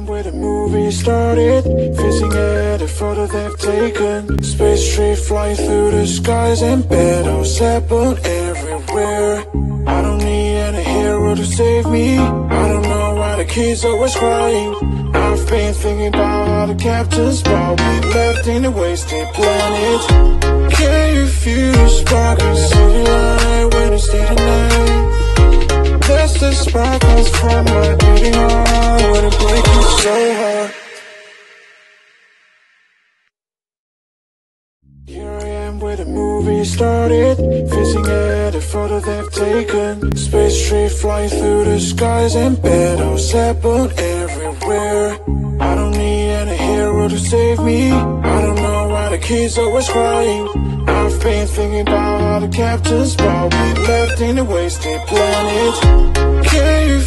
am where the movie started. Facing at a photo they've taken. Space tree flying through the skies And battles happen everywhere. I don't need any hero to save me. I don't know why the kids always crying. I've been thinking about how the captain's ball We left in a wasted planet. Can you feel the spark in city light When it's day to night? That's the sparkles from my beating heart so hard Here I am where the movie started Facing at a photo they've taken. Space tree flying through the skies And battles happen everywhere. I don't need any hero to save me. I don't know why the kids always crying. I've been thinking about how the captain's ball We left in a wasted planet. Can you